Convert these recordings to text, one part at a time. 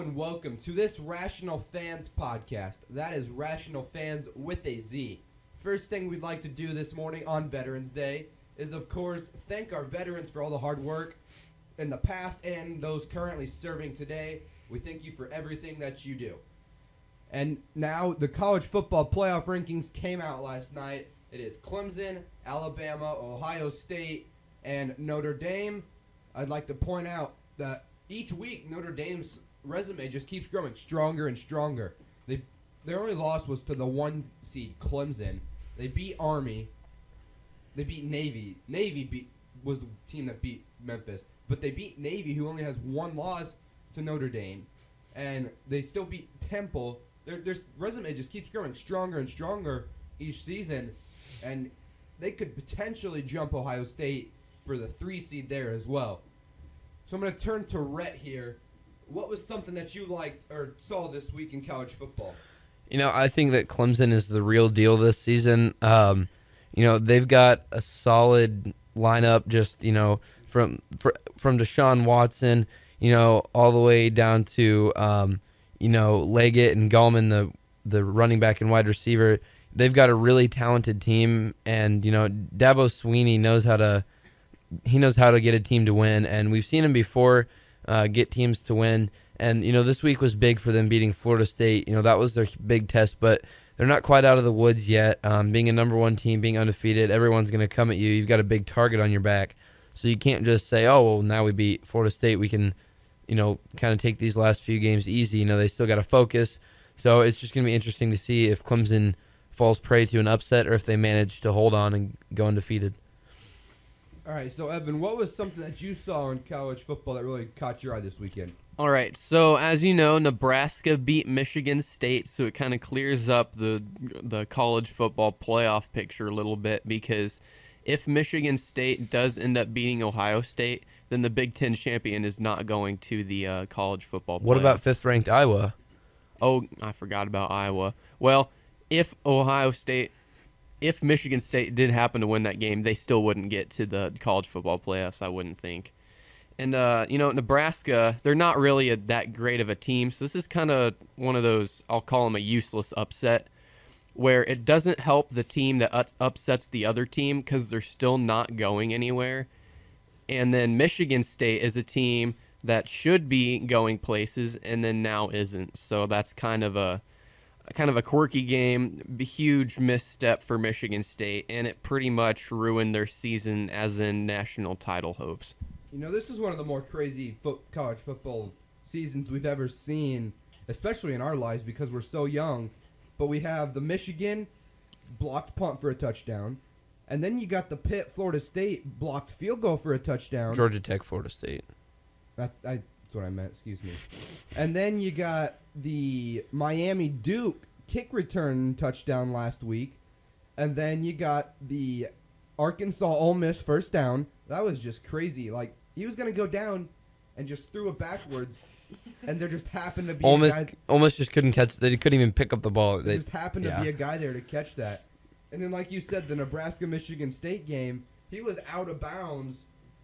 And welcome to this Rational Fanz podcast. That is Rational Fanz with a Z. First thing we'd like to do this morning on Veterans Day is, of course, thank our veterans for all the hard work in the past and those currently serving today. We thank you for everything that you do. And now the college football playoff rankings came out last night. It is Clemson, Alabama, Ohio State, and Notre Dame. I'd like to point out that each week Notre Dame's resume just keeps growing stronger and stronger. They their only loss was to the one seed Clemson. They beat Army. They beat Navy. Navy beat was the team that beat Memphis, but they beat Navy, who only has one loss to Notre Dame, and they still beat Temple. Their their resume just keeps growing stronger and stronger each season, and they could potentially jump Ohio State for the three seed there as well. So I'm going to turn to Rhett here. What was something that you liked or saw this week in college football? You know, I think that Clemson is the real deal this season. Um, you know, they've got a solid lineup. Just you know, from from Deshaun Watson, you know, all the way down to um, you know Leggett and Gallman, the the running back and wide receiver. They've got a really talented team, and you know, Dabo Swinney knows how to he knows how to get a team to win, and we've seen him before uh, get teams to win. And you know, this week was big for them beating Florida State. You know, that was their big test, but they're not quite out of the woods yet. Um, being a number one team, being undefeated, everyone's going to come at you. You've got a big target on your back, so you can't just say, "Oh, well, now we beat Florida State. We can, you know, kind of take these last few games easy." You know, they still got to focus. So it's just going to be interesting to see if Clemson falls prey to an upset or if they manage to hold on and go undefeated. All right, so Evan, what was something that you saw in college football that really caught your eye this weekend? All right, so as you know, Nebraska beat Michigan State, so it kind of clears up the the college football playoff picture a little bit because if Michigan State does end up beating Ohio State, then the Big Ten champion is not going to the uh, college football. Playoffs. What about fifth ranked Iowa? Oh, I forgot about Iowa. Well, if Ohio State if Michigan State did happen to win that game, they still wouldn't get to the college football playoffs. I wouldn't think. And uh, you know, Nebraska, they're not really a, that great of a team, so this is kind of one of those I'll call them a useless upset, where it doesn't help the team that upsets the other team because they're still not going anywhere. And then Michigan State is a team that should be going places and then now isn't. So that's kind of a kind of a quirky game, huge misstep for Michigan State, and it pretty much ruined their season as in national title hopes. You know, this is one of the more crazy fo- college football seasons we've ever seen, especially in our lives because we're so young. But we have the Michigan blocked punt for a touchdown, and then you got the Pitt Florida State blocked field goal for a touchdown. Georgia Tech Florida State. I, I that's what I meant. Excuse me. And then you got the Miami Duke kick return touchdown last week, and then you got the Arkansas Ole Miss first down. That was just crazy. Like he was gonna go down and just threw it backwards, and there just happened to be Ole Miss, a guy, Miss just couldn't catch. They couldn't even pick up the ball. there They, just happened yeah. to be a guy there to catch that. And then, like you said, the Nebraska Michigan State game, he was out of bounds,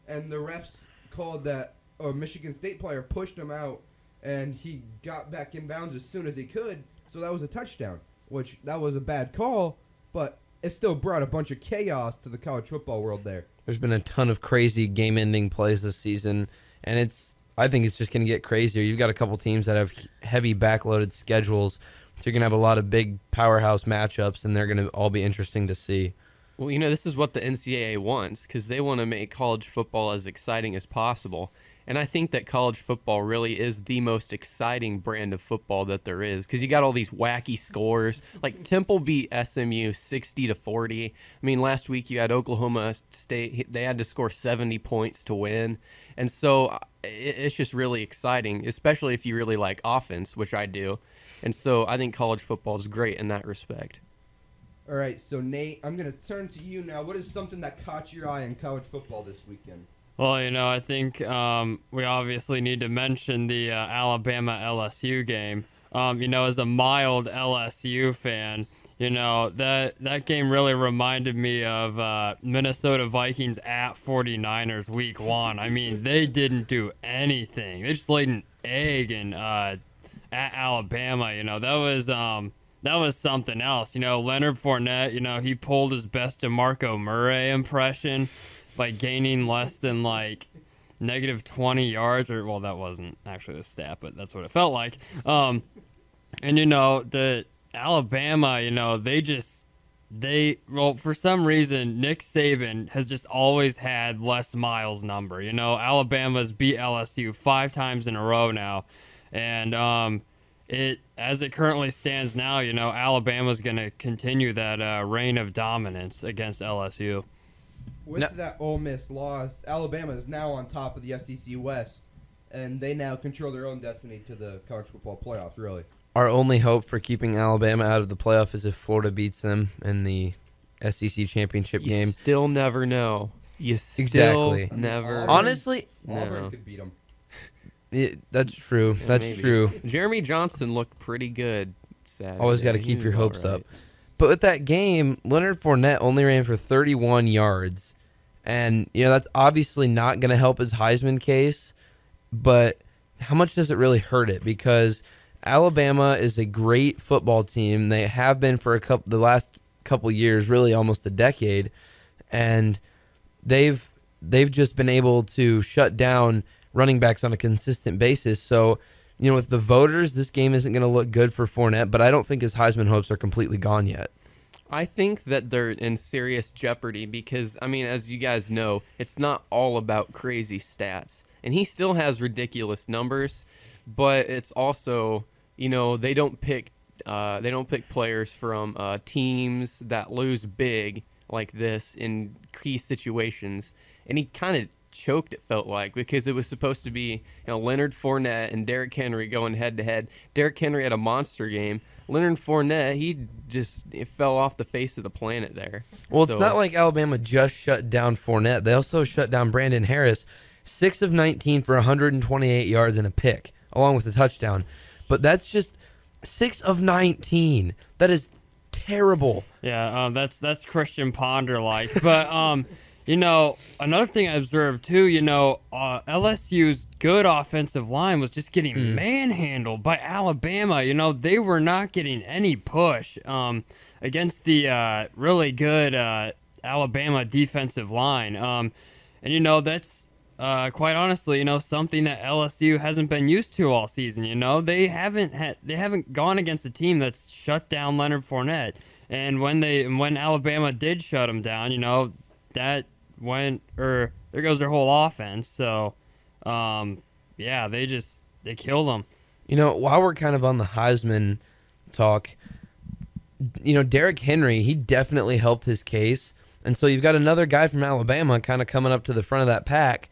and the refs called that a Michigan State player pushed him out, and he got back in bounds as soon as he could. So that was a touchdown, which that was a bad call, but it still brought a bunch of chaos to the college football world there. There's been a ton of crazy game-ending plays this season, and it's. I think it's just going to get crazier. You've got a couple teams that have heavy backloaded schedules, so you're going to have a lot of big powerhouse matchups, and they're going to all be interesting to see. Well, you know, this is what the NCAA wants because they want to make college football as exciting as possible. And I think that college football really is the most exciting brand of football that there is because you got all these wacky scores. Like Temple beat SMU 60 to 40. I mean, last week you had Oklahoma State, they had to score 70 points to win. And so uh, it's just really exciting, especially if you really like offense, which I do. And so I think college football is great in that respect. All right, so Nate, I'm going to turn to you now. What is something that caught your eye in college football this weekend? Well, you know, I think um, we obviously need to mention the uh, Alabama LSU game. Um, you know, as a mild LSU fan, you know that that game really reminded me of uh, Minnesota Vikings at 49ers Week One. I mean, they didn't do anything. They just laid an egg and uh, at Alabama. You know that was um that was something else. You know Leonard Fournette. You know he pulled his best DeMarco Murray impression by gaining less than like negative 20 yards or well that wasn't actually the stat but that's what it felt like um and you know the alabama you know they just they well for some reason Nick Saban has just always had Les Miles number. You know, Alabama's beat LSU five times in a row now, and um, it as it currently stands now, you know, Alabama's going to continue that uh, reign of dominance against LSU. With No- that Ole Miss loss, Alabama is now on top of the SEC West, and they now control their own destiny to the college football playoffs. Really, Our only hope for keeping Alabama out of the playoff is if Florida beats them in the SEC championship You game. still never know. You still Exactly. never. Auburn- Honestly, Auburn No. could beat them. it, that's true. Yeah, That's maybe. true. Jeremy Johnson looked pretty good. Saturday. Always gotta keep your hopes alright. up. But with that game, Leonard Fournette only ran for 31 yards. And, you know, that's obviously not going to help his Heisman case. But how much does it really hurt it? Because Alabama is a great football team. They have been for a couple, the last couple years, really almost a decade. And they've they've just been able to shut down running backs on a consistent basis. So, you know, with the voters, this game isn't going to look good for Fournette, but I don't think his Heisman hopes are completely gone yet. I think that they're in serious jeopardy because, I mean, as you guys know, it's not all about crazy stats. And he still has ridiculous numbers, but it's also, you know, they don't pick. Uh, they don't pick players from uh, teams that lose big like this in key situations, and he kind of choked. It felt like because it was supposed to be you know Leonard Fournette and Derrick Henry going head to head. Derrick Henry had a monster game. Leonard Fournette, he just it fell off the face of the planet there. Well, it's not like Alabama just shut down Fournette. They also shut down Brandon Harris, 6 of 19 for 128 yards and a pick, along with a touchdown. But that's just 6 of 19. That is terrible. Yeah, um, that's that's Christian Ponder like. But um, you know, another thing I observed too, you know, uh, LSU's good offensive line was just getting manhandled by Alabama. You know, they were not getting any push um, against the uh, really good uh, Alabama defensive line. Um, and you know, that's uh, quite honestly, you know, something that LSU hasn't been used to all season. You know, they haven't had they haven't gone against a team that's shut down Leonard Fournette. And when they when Alabama did shut him down, you know, that went or there goes their whole offense. So, um, yeah, they just they killed them. You know, while we're kind of on the Heisman talk, you know, Derrick Henry, he definitely helped his case. And so you've got another guy from Alabama kind of coming up to the front of that pack.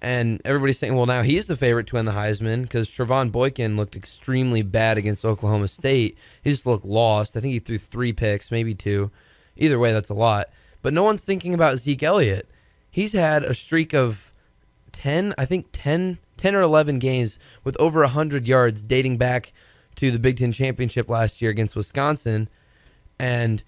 And everybody's saying, well, now he's the favorite to win the Heisman because Trevone Boykin looked extremely bad against Oklahoma State. He just looked lost. I think he threw three picks, maybe two. Either way, that's a lot. But no one's thinking about Zeke Elliott. He's had a streak of 10, I think 10, 10 or 11 games with over 100 yards dating back to the Big Ten championship last year against Wisconsin. And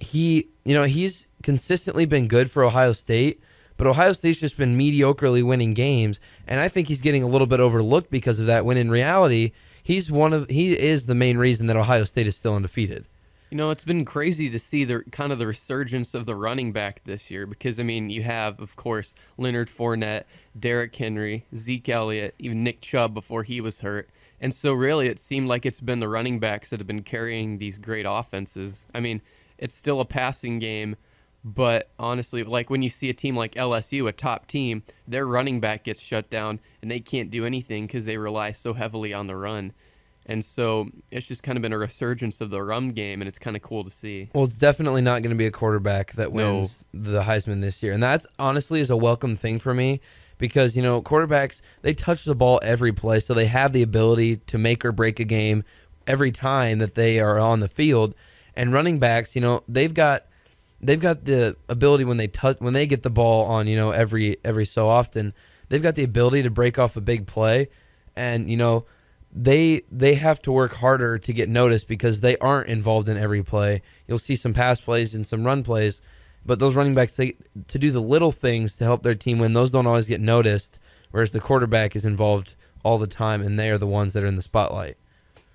he, you know, he's consistently been good for Ohio State, but Ohio State's just been mediocrely winning games. And I think he's getting a little bit overlooked because of that, when in reality, he's one of, he is the main reason that Ohio State is still undefeated. You know, it's been crazy to see the kind of the resurgence of the running back this year because I mean, you have of course Leonard Fournette, Derrick Henry, Zeke Elliott, even Nick Chubb before he was hurt. And so really it seemed like it's been the running backs that have been carrying these great offenses. I mean, it's still a passing game, but honestly, like when you see a team like LSU, a top team, their running back gets shut down and they can't do anything because they rely so heavily on the run. And so it's just kind of been a resurgence of the rum game, and it's kind of cool to see. Well, it's definitely not going to be a quarterback that No. wins the Heisman this year, and that's honestly is a welcome thing for me because you know quarterbacks they touch the ball every play, so they have the ability to make or break a game every time that they are on the field. And running backs, you know, they've got they've got the ability when they touch when they get the ball on you know every every so often they've got the ability to break off a big play and you know they they have to work harder to get noticed because they aren't involved in every play you'll see some pass plays and some run plays but those running backs they to do the little things to help their team win those don't always get noticed whereas the quarterback is involved all the time, and they are the ones that are in the spotlight.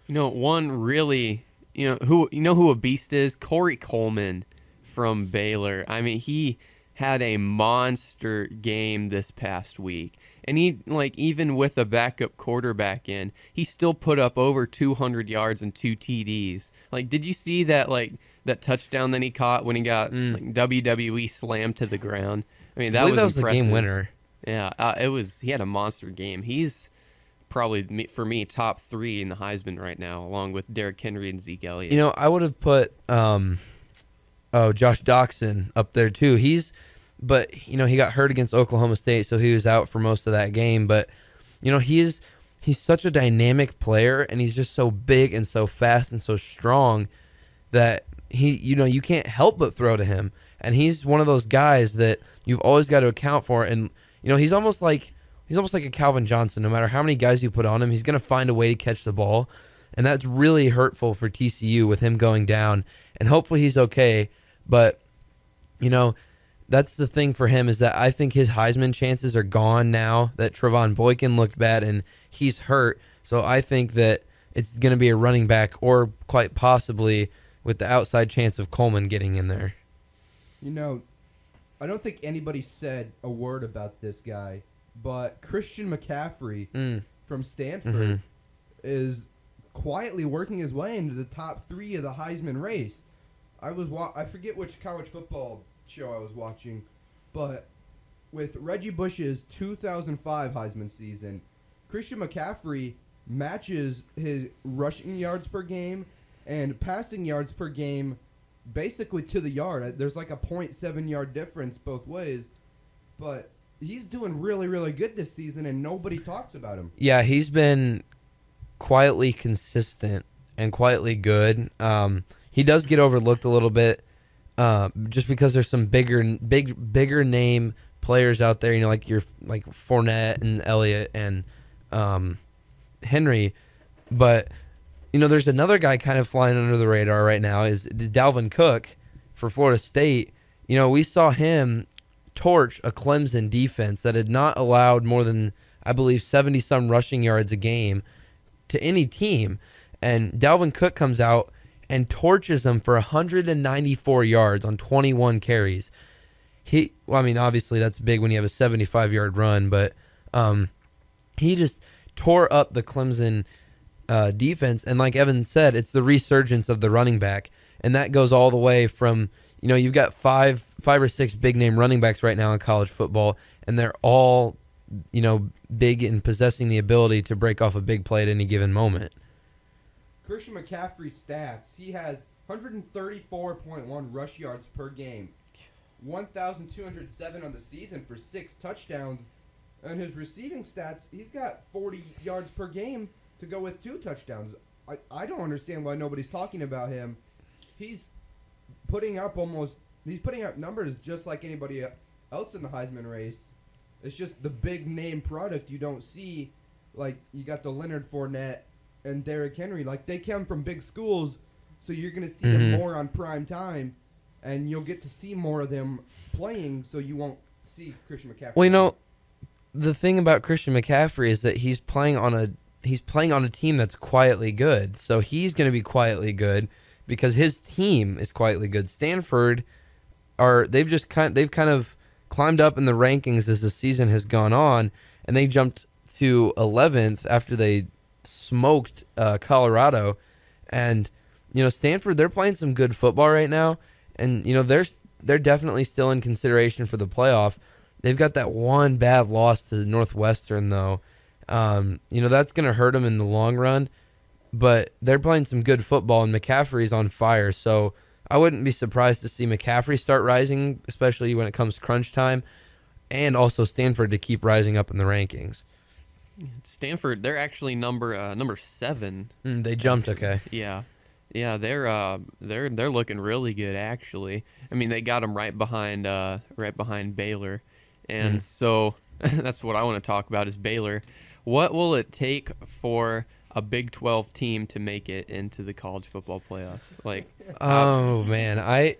You know, one really, you know, who you know who a beast is? Corey Coleman from Baylor. I mean, he had a monster game this past week. And he like even with a backup quarterback in, he still put up over 200 yards and two TDs. Like did you see that like that touchdown that he caught when he got Mm. like WWE slammed to the ground? I mean, that I was that was the game winner. Yeah, uh, it was. He had a monster game. He's probably me- for me top three in the Heisman right now, along with Derrick Henry and Zeke Elliott. You know, I would have put um, oh Josh Doctson up there too. He's, but you know, he got hurt against Oklahoma State, so he was out for most of that game. But you know, he is he's such a dynamic player, and he's just so big and so fast and so strong that he, you know, you can't help but throw to him. And he's one of those guys that you've always got to account for. And you know, he's almost like he's almost like a Calvin Johnson. No matter how many guys you put on him, he's going to find a way to catch the ball. And that's really hurtful for TCU with him going down. And hopefully he's okay. But you know, that's the thing for him is that I think his Heisman chances are gone now that Trevone Boykin looked bad and he's hurt. So I think that it's going to be a running back or quite possibly with the outside chance of Coleman getting in there. You know, I don't think anybody said a word about this guy, but Christian McCaffrey Mm. from Stanford Mhm. is quietly working his way into the top three of the Heisman race. I was wa- I forget which college football show I was watching, but with Reggie Bush's 2005 Heisman season, Christian McCaffrey matches his rushing yards per game and passing yards per game basically to the yard. Uh, There's like a 0.7 yard difference both ways, but he's doing really really good this season and nobody talks about him. Yeah, he's been quietly consistent and quietly good. Um, he does get overlooked a little bit, uh, just because there's some bigger, big, bigger name players out there. You know, like your like Fournette and Elliott and um, Henry, but you know, there's another guy kind of flying under the radar right now is Dalvin Cook for Florida State. You know, we saw him torch a Clemson defense that had not allowed more than I believe 70 some rushing yards a game to any team. And Dalvin Cook comes out and torches them for 194 yards on 21 carries. He, well, I mean, obviously that's big when you have a 75 yard run, but um, he just tore up the Clemson uh, defense. And like Evan said, it's the resurgence of the running back, and that goes all the way from you know you've got five five or six big name running backs right now in college football, and they're all you know big in possessing the ability to break off a big play at any given moment. Christian McCaffrey's stats, he has 134.1 rush yards per game, 1,207 on the season for six touchdowns, and his receiving stats, he's got 40 yards per game to go with two touchdowns. I, I don't understand why nobody's talking about him. He's putting up almost, he's putting up numbers just like anybody else in the Heisman race. It's just the big name product you don't see. Like, you got the Leonard Fournette and Derrick Henry. Like they come from big schools, so you're gonna see them Mhm. more on prime time, and you'll get to see more of them playing. So you won't see Christian McCaffrey. Well, you know, the thing about Christian McCaffrey is that he's playing on a he's playing on a team that's quietly good. So he's going to be quietly good because his team is quietly good. Stanford are they've just kind they've kind of climbed up in the rankings as the season has gone on, and they jumped to 11th after they smoked uh, Colorado, and you know Stanford they're playing some good football right now, and you know they're they're definitely still in consideration for the playoff. They've got that one bad loss to Northwestern though. Um, you know that's going to hurt them in the long run, but they're playing some good football, and McCaffrey's on fire. So I wouldn't be surprised to see McCaffrey start rising, especially when it comes crunch time, and also Stanford to keep rising up in the rankings. Stanford, they're actually number uh, number seven. Mm, they jumped. Okay. Yeah, yeah, they're uh, they're they're looking really good actually. I mean, they got them right behind uh, right behind Baylor, and Mm. so that's what I want to talk about is Baylor. What will it take for a Big Twelve team to make it into the college football playoffs? Like, Oh man, I,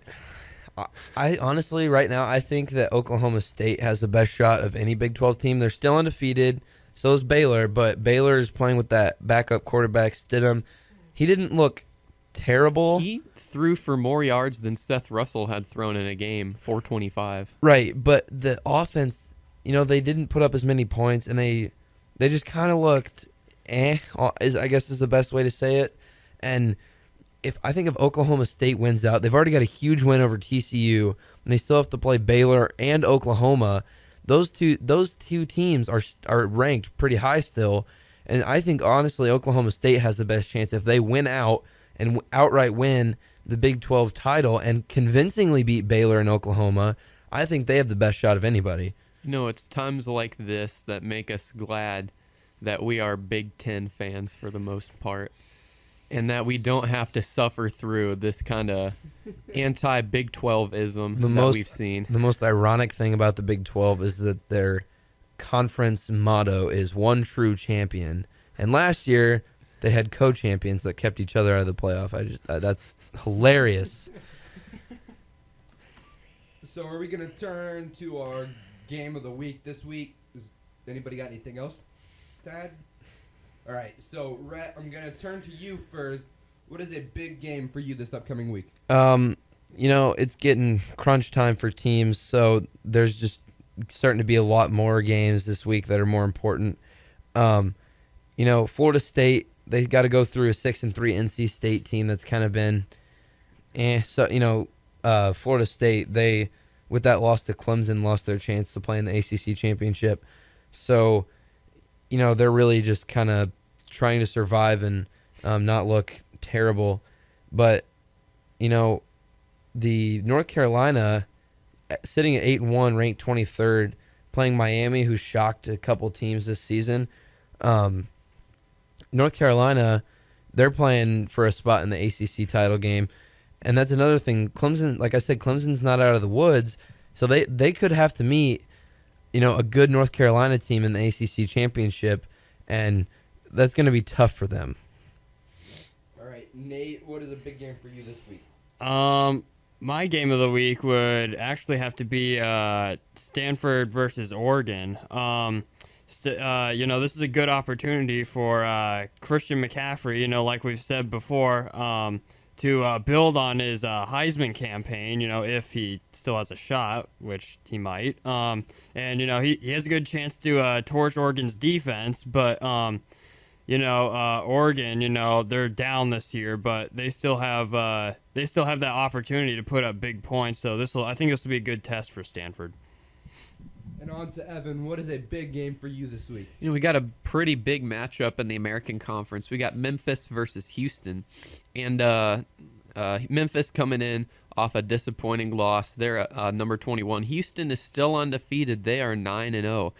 I- I honestly right now I think that Oklahoma State has the best shot of any Big Twelve team. They're still undefeated, So is Baylor, but Baylor is playing with that backup quarterback Stidham. He didn't look terrible. He threw for more yards than Seth Russell had thrown in a game, 425. Right, but the offense, you know, they didn't put up as many points, and they they just kind of looked, eh, is I guess is the best way to say it. And if I think if Oklahoma State wins out, they've already got a huge win over TCU, and they still have to play Baylor and Oklahoma. Those two those two teams are are ranked pretty high still, and I think honestly Oklahoma State has the best chance if they win out and outright win the Big 12 title and convincingly beat Baylor and Oklahoma. I think they have the best shot of anybody. You know, it's times like this that make us glad that we are Big Ten fans for the most part, and that we don't have to suffer through this kind of anti Big Twelve ism The that most- we've seen. The most ironic thing about the Big 12 is that their conference motto is one true champion. And last year they had co-champions that kept each other out of the playoff. I just uh, that's hilarious. So are we gonna turn to our game of the week this week? Is anybody got anything else to add? All right, so Rhett, I'm gonna turn to you first. What is a big game for you this upcoming week? Um, you know, it's getting crunch time for teams, so there's just starting to be a lot more games this week that are more important. Um, you know, Florida State they got to go through a six and three NC State team that's kind of been, eh. So you know, uh, Florida State they with that loss to Clemson lost their chance to play in the ACC championship. So, you know, they're really just kind of trying to survive and um, not look terrible. But you know, the North Carolina uh, sitting at eight and one, ranked twenty third, playing Miami, who shocked a couple teams this season. Um, North Carolina, they're playing for a spot in the ACC title game, and that's another thing. Clemson, like I said, Clemson's not out of the woods, so they they could have to meet, you know, a good North Carolina team in the ACC championship, and that's going to be tough for them. All right, Nate, what is a big game for you this week? Um, my game of the week would actually have to be uh, Stanford versus Oregon. Um, st- uh, you know, this is a good opportunity for uh, Christian McCaffrey. You know, like we've said before, um, to uh, build on his uh, Heisman campaign. You know, if he still has a shot, which he might. Um, and you know, he, he has a good chance to uh, torch Oregon's defense, but um, you know, uh, Oregon, you know, they're down this year, but they still have uh, they still have that opportunity to put up big points. So this will, I think, this will be a good test for Stanford. And on to Evan, what is a big game for you this week? You know, we got a pretty big matchup in the American Conference. We got Memphis versus Houston, and uh, uh, Memphis coming in off a disappointing loss. They're uh, number 21. Houston is still undefeated. They are 9 and 0.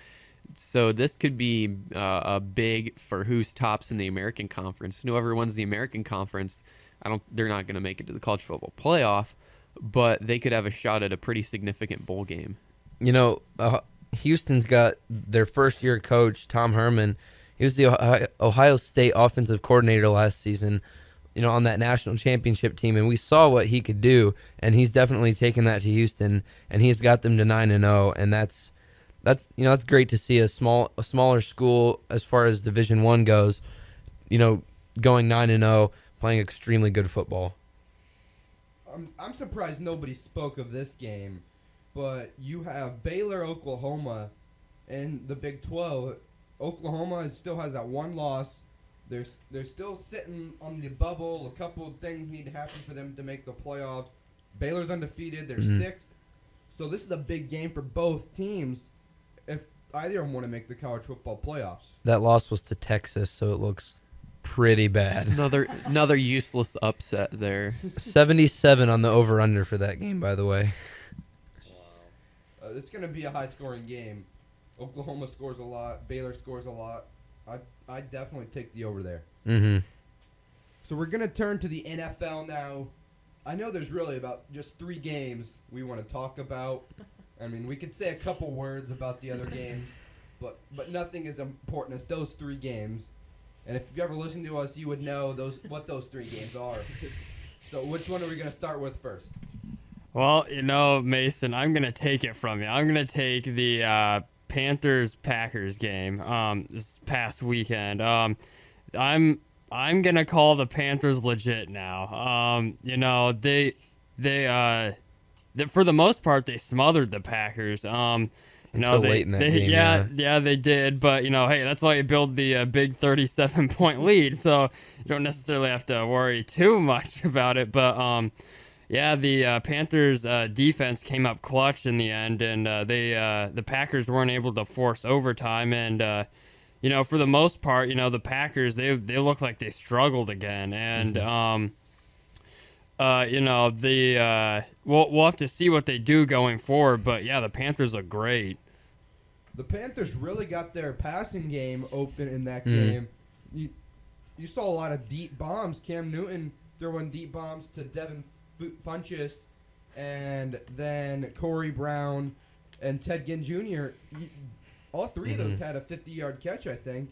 So this could be uh, a big for who's tops in the American Conference. Whoever wins the American Conference, I don't. They're not going to make it to the college football playoff, but they could have a shot at a pretty significant bowl game. you know, uh, Houston's got their first year coach, Tom Herman. He was the Ohio, State offensive coordinator last season, you know, on that national championship team, and we saw what he could do. And he's definitely taken that to Houston, and he's got them to nine and zero, and that's that's you know that's great to see a small a smaller school as far as Division One goes, you know, going nine and zero, playing extremely good football. I'm, I'm surprised nobody spoke of this game, but you have Baylor, Oklahoma, and the Big 12. Oklahoma still has that one loss. They're, they're still sitting on the bubble. A couple of things need to happen for them to make the playoffs. Baylor's undefeated. They're Mhm. sixth. So this is a big game for both teams if either of them want to make the college football playoffs. That loss was to Texas, so it looks pretty bad. Another another useless upset there. 77 on the over under for that game, by the way. Uh, it's going to be a high scoring game. Oklahoma scores a lot. Baylor scores a lot. I I definitely take the over there. Mm-hmm. So we're gonna turn to the NFL now. I know there's really about just three games we want to talk about. I mean, we could say a couple words about the other games, but but nothing as important as those three games. And if you ever listened to us, you would know those what those three games are. So which one are we gonna start with first? Well, you know, Mason, I'm gonna take it from you. I'm gonna take the uh, Panthers Packers game um, this past weekend. Um, I'm I'm gonna call the Panthers legit now. Um, you know they they uh they, for the most part they smothered the Packers. Um, you know they, late in that they game, yeah, yeah. yeah they did, but you know hey that's why you build the uh, big 37 point lead, so you don't necessarily have to worry too much about it. But um, yeah, the uh, Panthers uh, defense came up clutch in the end, and uh, they uh, the Packers weren't able to force overtime. And uh, you know, for the most part, you know, the Packers they they look like they struggled again, and um, uh, you know, the uh, we'll we'll have to see what they do going forward. But yeah, the Panthers look great. The Panthers really got their passing game open in that Mm. game. You, you saw a lot of deep bombs. Cam Newton throwing deep bombs to Devin Fu- Funchess, and then Corey Brown and Ted Ginn Jr. All 3 of those had a 50-yard catch, I think.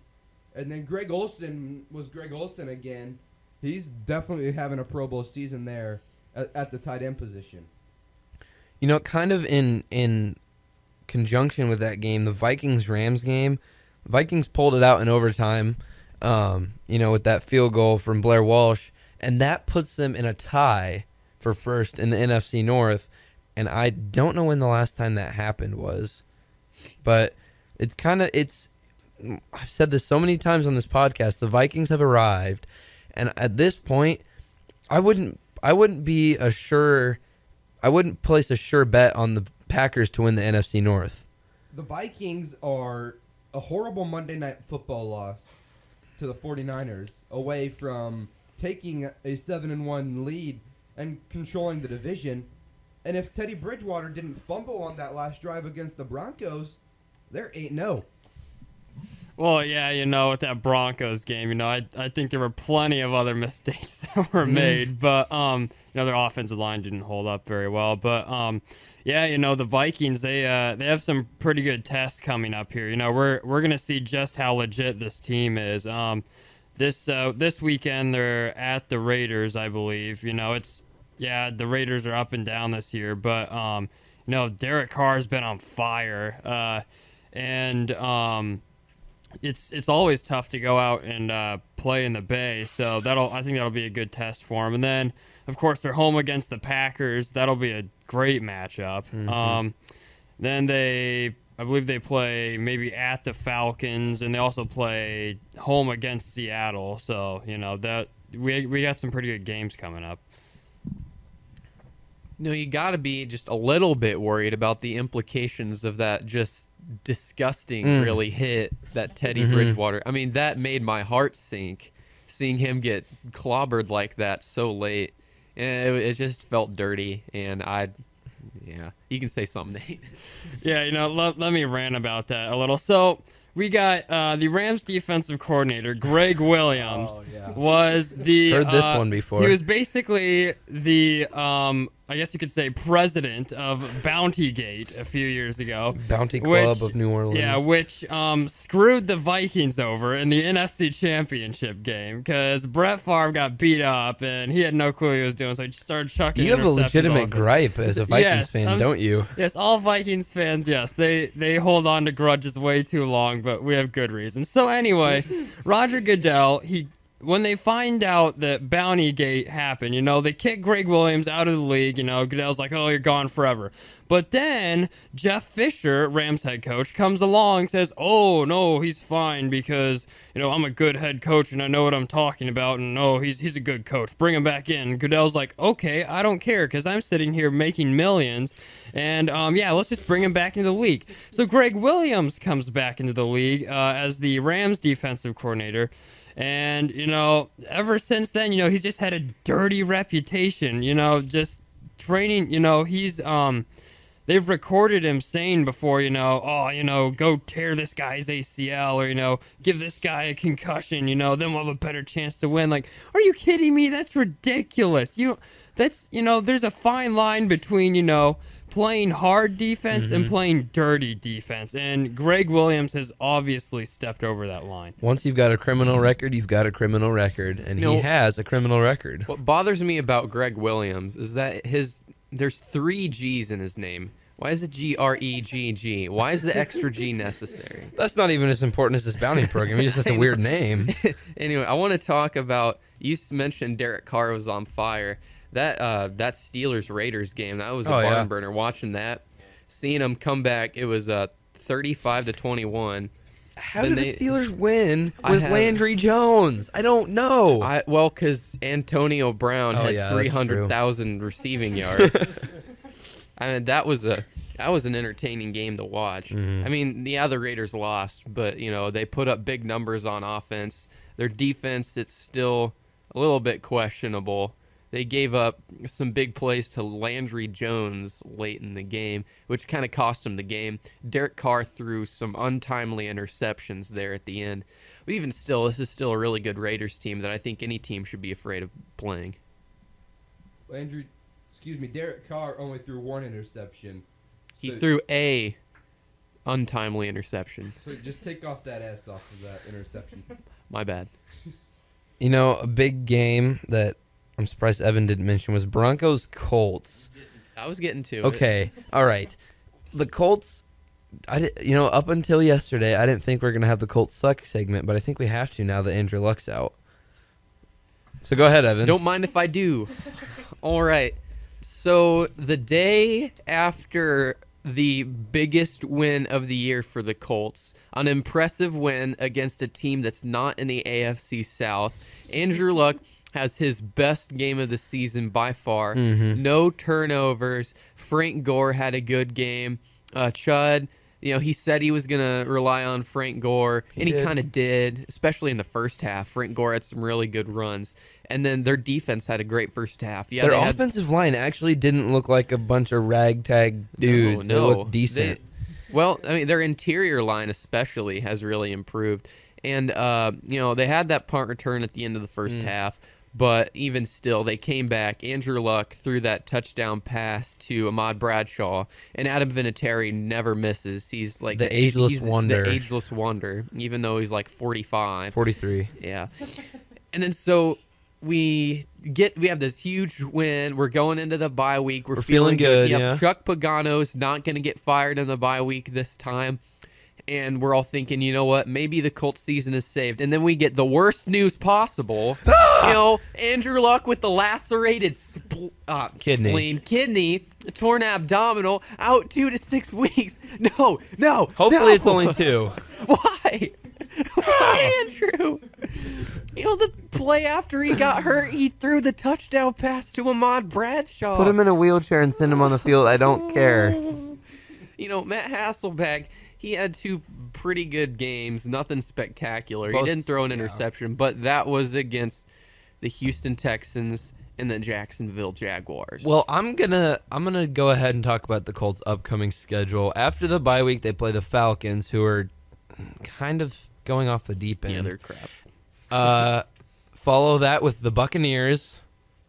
And then Greg Olsen was Greg Olsen again. He's definitely having a Pro Bowl season there at, at the tight end position. You know, kind of in in conjunction with that game, the Vikings Rams game, Vikings pulled it out in overtime. Um, you know, with that field goal from Blair Walsh, and that puts them in a tie for first in the NFC North. And I don't know when the last time that happened was, but it's kind of it's. I've said this so many times on this podcast. The Vikings have arrived, and at this point, I wouldn't I wouldn't be a sure I wouldn't place a sure bet on the Packers to win the NFC North. The Vikings are a horrible Monday night football loss to the 49ers away from taking a 7 and 1 lead and controlling the division. And if Teddy Bridgewater didn't fumble on that last drive against the Broncos, they're oh. 8 0. Well, yeah, you know, with that Broncos game, you know, I, I think there were plenty of other mistakes that were made, but um, you know, their offensive line didn't hold up very well. But um, yeah, you know, the Vikings they uh they have some pretty good tests coming up here. You know, we're we're gonna see just how legit this team is. Um, this uh this weekend they're at the Raiders, I believe. You know, it's yeah, the Raiders are up and down this year, but um, you know, Derek Carr's been on fire. Uh, and um it's it's always tough to go out and uh, play in the Bay, so that'll I think that'll be a good test for them. And then, of course, they're home against the Packers. That'll be a great matchup. Um, then they, I believe they play maybe at the Falcons, and they also play home against Seattle. So you know that we we got some pretty good games coming up. No, you got to be just a little bit worried about the implications of that just disgusting Mm. really hit that Teddy Mhm. Bridgewater. I mean, that made my heart sink seeing him get clobbered like that so late. And it, it just felt dirty and I yeah, you can say something, Nate. Yeah, you know, let, let me rant about that a little. So we got uh, the Rams defensive coordinator, Gregg Williams, Oh, yeah. was the Heard this uh, one before. He was basically the, um, I guess you could say, president of Bounty Gate a few years ago. Bounty Club Which- of New Orleans. Yeah, which um, screwed the Vikings over in the NFC Championship game because Brett Favre got beat up and he had no clue what he was doing, so he just started chucking. you have a legitimate gripe as a Vikings Yes, fan, I'm don't you? Yes, all Vikings fans, yes, they they hold on to grudges way too long, but we have good reasons. So anyway, Roger Goodell, he when they find out that Bounty Gate happened, you know, they kick Gregg Williams out of the league. You know, Goodell's like, "Oh, you're gone forever." But then Jeff Fisher, Rams head coach, comes along says, "Oh no, he's fine because you know I'm a good head coach and I know what I'm talking about, and no, he's he's a good coach. Bring him back in." Goodell's like, "Okay, I don't care because I'm sitting here making millions, and um, yeah, let's just bring him back into the league." So Gregg Williams comes back into the league uh, as the Rams defensive coordinator. And, you know, ever since then, you know, he's just had a dirty reputation, you know, just training, you know, he's, um, they've recorded him saying before, you know, oh, you know, go tear this guy's ACL or, you know, give this guy a concussion, you know, then we'll have a better chance to win. Like, are you kidding me? That's ridiculous. You, that's, you know, there's a fine line between, you know, playing hard defense and mm-hmm. playing dirty defense. And Gregg Williams has obviously stepped over that line. Once you've got a criminal record, you've got a criminal record, and You he know- has a criminal record. What bothers me about Gregg Williams is that his there's three G's in his name. Why is it G R E G G? Why is the extra G necessary? That's not even as important as this bounty program. He just has a weird name. anyway, I want to talk about. You mentioned Derek Carr was on fire. That uh, that Steelers Raiders game that was a Oh, barn yeah. burner. Watching that, seeing them come back, it was uh, thirty-five to twenty-one. How Then did they- the Steelers win with have- Landry Jones? I don't know. I well, because Antonio Brown Oh, had yeah, three hundred thousand receiving yards. I mean, that was a that was an entertaining game to watch. Mhm. I mean, yeah, the Raiders lost, but you know they put up big numbers on offense. Their defense, it's still a little bit questionable. They gave up some big plays to Landry Jones late in the game, which kind of cost them the game. Derek Carr threw some untimely interceptions there at the end. But even still, this is still a really good Raiders team that I think any team should be afraid of playing. Landry, excuse me, Derek Carr only threw one interception. He threw a untimely interception. So just take off that S off of that interception. My bad. You know, a big game that I'm surprised Evan didn't mention was Broncos Colts. I was getting to it. Okay, all right. The Colts, I di- you know up until yesterday, I didn't think we are gonna have the Colts suck segment, but I think we have to now that Andrew Luck's out. So go ahead, Evan. Don't mind if I do. All right. So the day after the biggest win of the year for the Colts, an impressive win against a team that's not in the AFC South, Andrew Luck has his best game of the season by far. Mhm. No turnovers. Frank Gore had a good game. Uh, Chud, you know, he said he was going to rely on Frank Gore, and he kind of did, especially in the first half. Frank Gore had some really good runs. And then their defense had a great first half. Yeah, Their had- offensive line actually didn't look like a bunch of ragtag dudes. No, They looked decent. They- well, I mean, their interior line especially has really improved, and uh, you know they had that punt return at the end of the Mm. first half, but even still, they came back. Andrew Luck threw that touchdown pass to Ahmad Bradshaw, and Adam Vinatieri never misses. He's like The ageless he's wonder. The ageless wonder, even though he's like forty-five. 43. Yeah. And then so we get we have this huge win. We're going into the bye week. We're, We're feeling good, Yep, yeah. Chuck Pagano's not going to get fired in the bye week this time. And we're all thinking, you know what? Maybe the Colts season is saved. And then we get the worst news possible. you know, Andrew Luck with the lacerated spl- uh, Kidney. spleen, kidney, torn abdominal, out two to six weeks. No, no. Hopefully no. it's only two. Why? Why, Andrew? You know, the play after he got hurt, he threw the touchdown pass to Ahmad Bradshaw. Put him in a wheelchair and send him on the field. I don't care. You know, Matt Hasselbeck, he had two pretty good games, nothing spectacular. Both- he didn't throw an yeah. interception, but that was against the Houston Texans and the Jacksonville Jaguars. Well, I'm gonna I'm gonna go ahead and talk about the Colts' upcoming schedule. After the bye week, they play the Falcons, who are kind of going off the deep yeah, end. they're crap. Uh, follow that with the Buccaneers,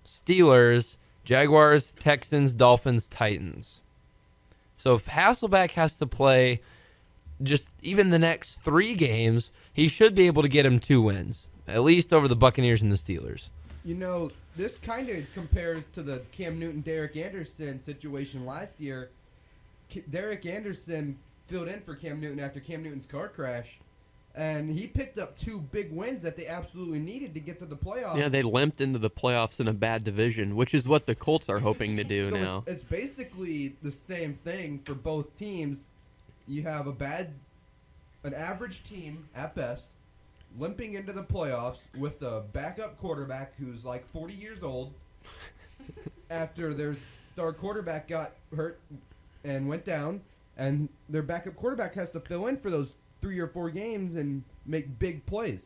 Steelers, Jaguars, Texans, Dolphins, Titans. So if Hasselbeck has to play just even the next three games, he should be able to get him two wins, at least over the Buccaneers and the Steelers. You know, this kind of compares to the Cam Newton, Derek Anderson situation last year. K- Derek Anderson filled in for Cam Newton after Cam Newton's car crash, and he picked up two big wins that they absolutely needed to get to the playoffs. Yeah, they limped into the playoffs in a bad division, which is what the Colts are hoping to do So now. It's basically the same thing for both teams. You have a bad, an average team at best, limping into the playoffs with a backup quarterback who's like 40 years old. after their star quarterback got hurt and went down, and their backup quarterback has to fill in for those three or four games and make big plays.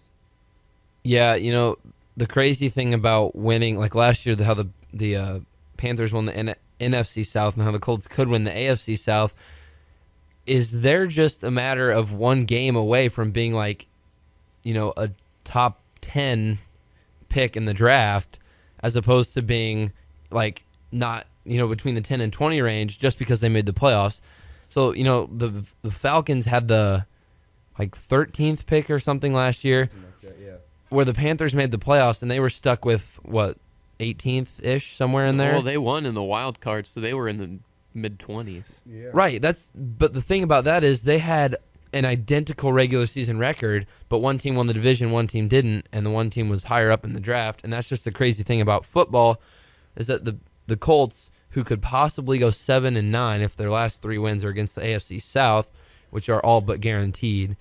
Yeah, you know the crazy thing about winning, like last year, the, how the the uh, Panthers won the N- NFC South and how the Colts could win the AFC South, is they're just a matter of one game away from being like, you know, a top ten pick in the draft, as opposed to being like not you know between the ten and twenty range just because they made the playoffs. So you know the the Falcons had the like thirteenth pick or something last year yeah. where the Panthers made the playoffs and they were stuck with what 18th ish somewhere in there. Well, they won in the wild card, so they were in the mid twenties. Yeah. Right. That's but the thing about that is they had an identical regular season record, but one team won the division, one team didn't, and the one team was higher up in the draft. And that's just the crazy thing about football is that the the Colts, who could possibly go seven and nine if their last three wins are against the AFC South, which are all but guaranteed,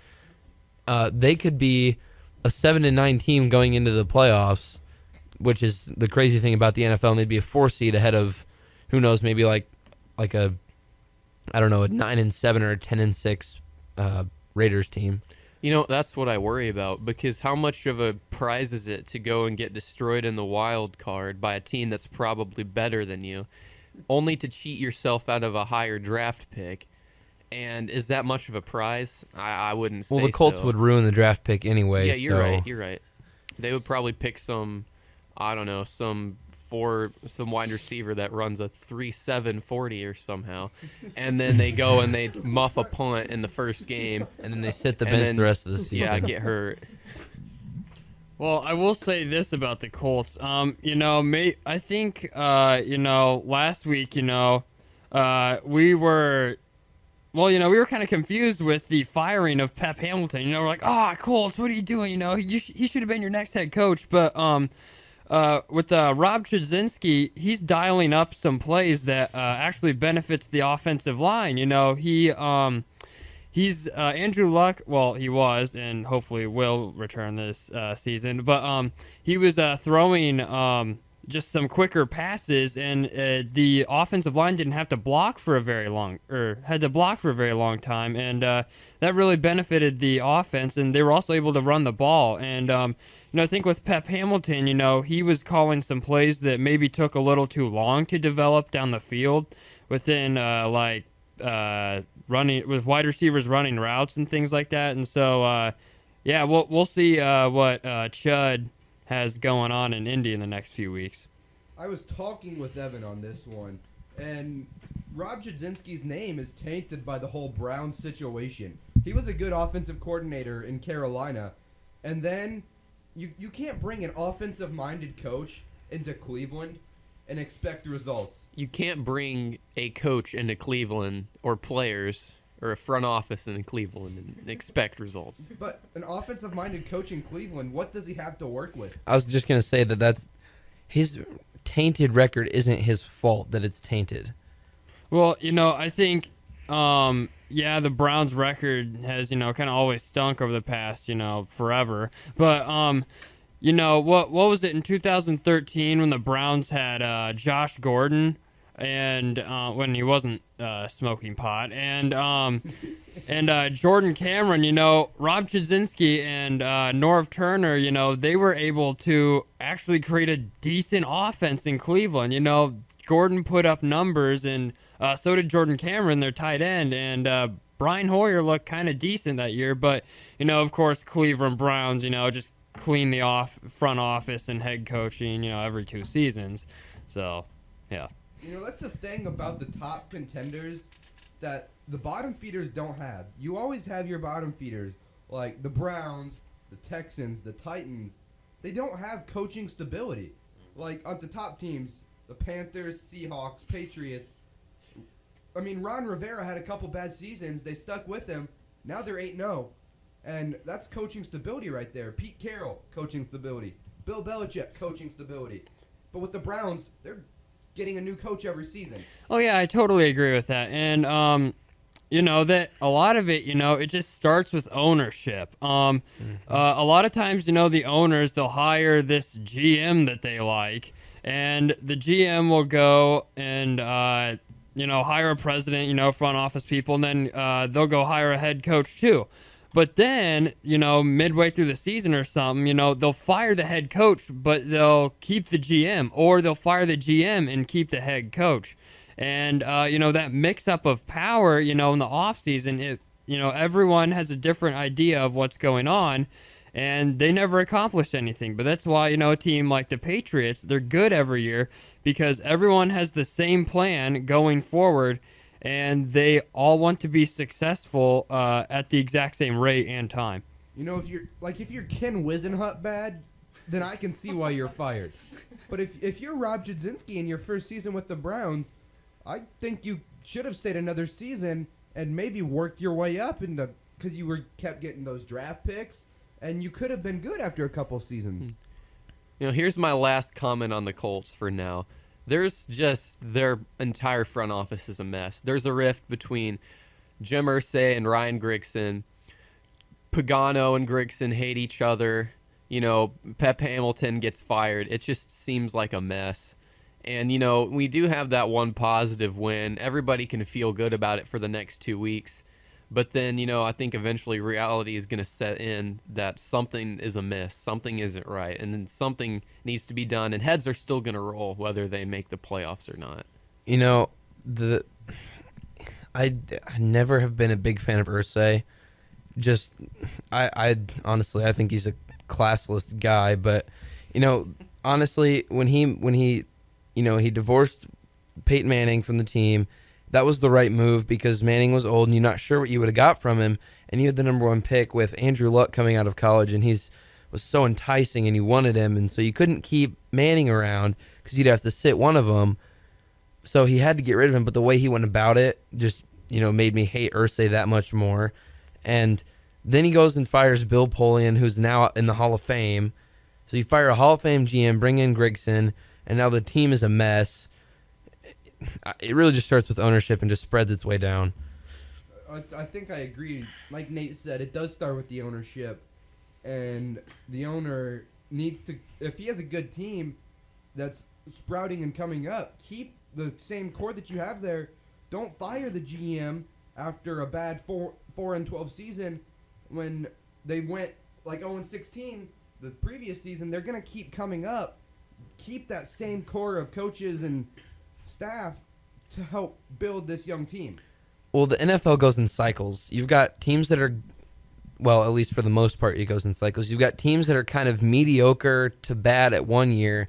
uh, they could be a seven and nine team going into the playoffs, which is the crazy thing about the NFL. And they'd be a four seed ahead of who knows, maybe like like a I don't know, a nine and seven or a ten and six uh, Raiders team. You know, that's what I worry about because how much of a prize is it to go and get destroyed in the wild card by a team that's probably better than you, only to cheat yourself out of a higher draft pick? And is that much of a prize? I, I wouldn't say Well, the Colts so. would ruin the draft pick anyway. Yeah, you're so- right. You're right. They would probably pick some, I don't know, some four, some wide receiver that runs a three seven forty or somehow, and then they go and they muff a punt in the first game. and then they sit the bench then- the rest of the season. Yeah, get hurt. Well, I will say this about the Colts. Um, you know, may I think uh, you know, last week, you know, uh, we were well, you know, we were kind of confused with the firing of Pep Hamilton. You know, we're like, "Ah, Colts, what are you doing? You know, you sh- he should have been your next head coach." But um uh, with uh, Rob Chudzinski, he's dialing up some plays that uh, actually benefits the offensive line. You know, he um, he's uh, Andrew Luck. Well, he was, and hopefully will return this uh, season. But um, he was throwing um, just some quicker passes, and the offensive line didn't have to block for a very long, or had to block for a very long time, and that really benefited the offense. And they were also able to run the ball. And um, you know, I think with Pep Hamilton, you know, he was calling some plays that maybe took a little too long to develop down the field within uh, like uh, running with wide receivers running routes and things like that. And so, uh, yeah, we'll we'll see uh, what uh, Chud has going on in Indy in the next few weeks. I was talking with Evan on this one, and Rob Chudzinski's name is tainted by the whole Brown situation. He was a good offensive coordinator in Carolina, and then you you can't bring an offensive minded coach into Cleveland and expect results. You can't bring a coach into Cleveland or players or a front office in Cleveland and expect results. But an offensive minded coach in Cleveland, what does he have to work with? I was just gonna say that that's his tainted record isn't his fault that it's tainted. Well, you know, I think, um, yeah, the Browns' record has, you know, kind of always stunk over the past, you know, forever. But, um, you know, what what was it in 2013 when the Browns had uh, Josh Gordon and uh, when he wasn't uh, smoking pot and um, and uh, Jordan Cameron, you know, Rob Chudzinski and uh, Norv Turner, you know, they were able to actually create a decent offense in Cleveland. You know, Gordon put up numbers, and uh, so did Jordan Cameron, their tight end, and uh, Brian Hoyer looked kind of decent that year. But you know, of course, Cleveland Browns, you know, just clean the off front office and head coaching, you know, every two seasons. So, yeah. You know, that's the thing about the top contenders that the bottom feeders don't have. You always have your bottom feeders, like the Browns, the Texans, the Titans. They don't have coaching stability. Like on the top teams, the Panthers, Seahawks, Patriots. I mean, Ron Rivera had a couple bad seasons. They stuck with him. Now they're 8 0. And that's coaching stability right there. Pete Carroll, coaching stability. Bill Belichick, coaching stability. But with the Browns, they're getting a new coach every season. Oh yeah, I totally agree with that. And um, you know that a lot of it, you know, it just starts with ownership. Um, uh, a lot of times, you know, the owners they'll hire this GM that they like, and the GM will go and uh, you know hire a president, you know, front office people, and then uh, they'll go hire a head coach too. But then, you know, midway through the season or something, you know, they'll fire the head coach, but they'll keep the GM, or they'll fire the GM and keep the head coach. And, uh, you know, that mix up of power, you know, in the offseason, it, you know, everyone has a different idea of what's going on, and they never accomplish anything. But that's why, you know, a team like the Patriots, they're good every year because everyone has the same plan going forward and they all want to be successful uh, at the exact same rate and time. You know, if you're like if you're Ken Whisenhunt bad, then I can see why you're fired. But if if you're Rob Chudzinski in your first season with the Browns, I think you should have stayed another season and maybe worked your way up into because you were kept getting those draft picks, and you could have been good after a couple seasons. You know, here's my last comment on the Colts for now. There's just their entire front office is a mess. There's a rift between Jim Irsay and Ryan Grigson. Pagano and Grigson hate each other. You know, Pep Hamilton gets fired. It just seems like a mess. And, you know, we do have that one positive win. Everybody can feel good about it for the next two weeks. But then, you know, I think eventually reality is going to set in that something is amiss, something isn't right, and then something needs to be done, and heads are still going to roll whether they make the playoffs or not. You know, the I, I never have been a big fan of Irsay. Just I I honestly I think he's a classless guy, but you know, honestly, when he when he you know, he divorced Peyton Manning from the team, that was the right move because Manning was old and you're not sure what you would have got from him and you had the number 1 pick with Andrew Luck coming out of college and he's was so enticing and you wanted him and so you couldn't keep Manning around cuz you'd have to sit one of them so he had to get rid of him. But the way he went about it just you know made me hate Irsay that much more. And then he goes and fires Bill Polian, who's now in the Hall of Fame. So you fire a Hall of Fame GM, bring in Grigson, and now the team is a mess. It really just starts with ownership and just spreads its way down. I, I think I agree. Like Nate said, it does start with the ownership, and the owner needs to. If he has a good team that's sprouting and coming up, keep the same core that you have there. Don't fire the GM after a bad four four and twelve season when they went like 0 and 16 the previous season. They're gonna keep coming up. Keep that same core of coaches and staff to help build this young team. Well, the NFL goes in cycles. You've got teams that are, well, at least for the most part, it goes in cycles. You've got teams that are kind of mediocre to bad at one year,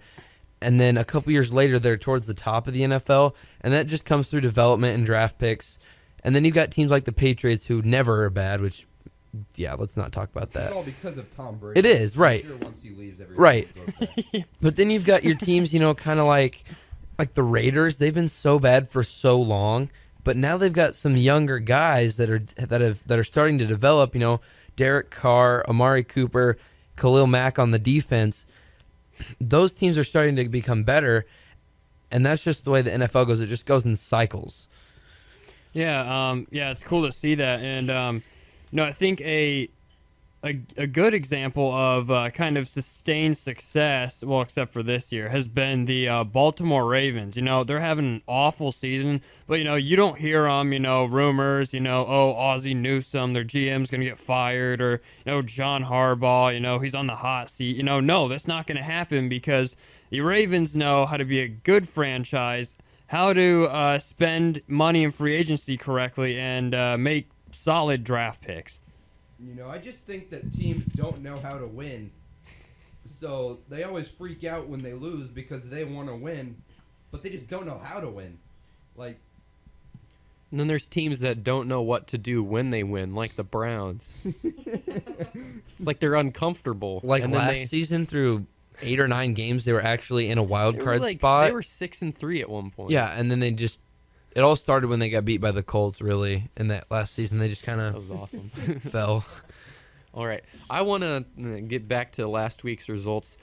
and then a couple years later, they're towards the top of the NFL, and that just comes through development and draft picks. And then you've got teams like the Patriots who never are bad, which, yeah, let's not talk about that. It's all because of Tom Brady. It is, right. Sure once he leaves, Right. But then you've got your teams, you know, kind of like like the Raiders. They've been so bad for so long, but now they've got some younger guys that are that have that are starting to develop. You know, Derek Carr, Amari Cooper, Khalil Mack on the defense. Those teams are starting to become better, and that's just the way the NFL goes. It just goes in cycles. Yeah, um, yeah, it's cool to see that, and um, I think a a, a good example of uh, kind of sustained success, well, except for this year, has been the uh, Baltimore Ravens. You know, they're having an awful season, but you know, you don't hear them. You know, rumors. You know, oh, Ozzie Newsome, their GM's gonna get fired, or you know, John Harbaugh. You know, he's on the hot seat. You know, no, that's not gonna happen because the Ravens know how to be a good franchise how to uh, spend money in free agency correctly and uh, make solid draft picks. You know, I just think that teams don't know how to win. So they always freak out when they lose because they want to win, but they just don't know how to win. Like, And then there's teams that don't know what to do when they win, like the Browns. it's like they're uncomfortable. Like and then last they, season, through eight or nine games, they were actually in a wild card like- spot. They were six and three at one point. Yeah, and then they just it all started when they got beat by the Colts really in that last season. They just kind that of was awesome. fell. All right. I want to uh, get back to last week's results.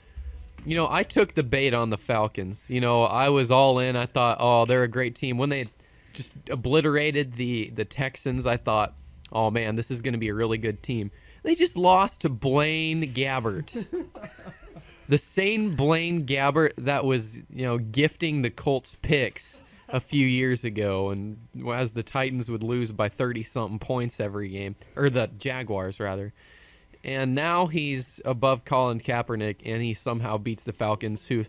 You know, I took the bait on the Falcons. You know, I was all in. I thought, oh, they're a great team. When they just obliterated the the Texans, I thought, oh man, this is going to be a really good team. They just lost to Blaine Gabbert. the same Blaine Gabbert that was, you know, gifting the Colts picks a few years ago and as the Titans would lose by 30 something points every game or the Jaguars rather. And now he's above Colin Kaepernick and he somehow beats the Falcons who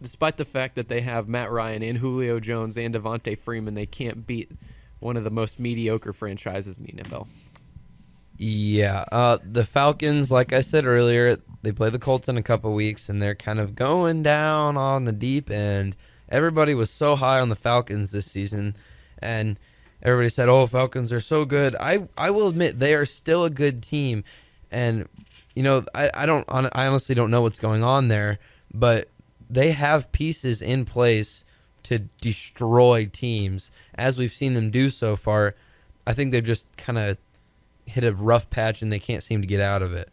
despite the fact that they have Matt Ryan and Julio Jones and Devonta Freeman, they can't beat one of the most mediocre franchises in the NFL. Yeah, uh, the Falcons, like I said earlier, they play the Colts in a couple weeks, and they're kind of going down on the deep end. Everybody was so high on the Falcons this season, and everybody said, "Oh, Falcons are so good." I I will admit they are still a good team, and you know I I don't I honestly don't know what's going on there, but they have pieces in place to destroy teams as we've seen them do so far. I think they've just kind of hit a rough patch and they can't seem to get out of it.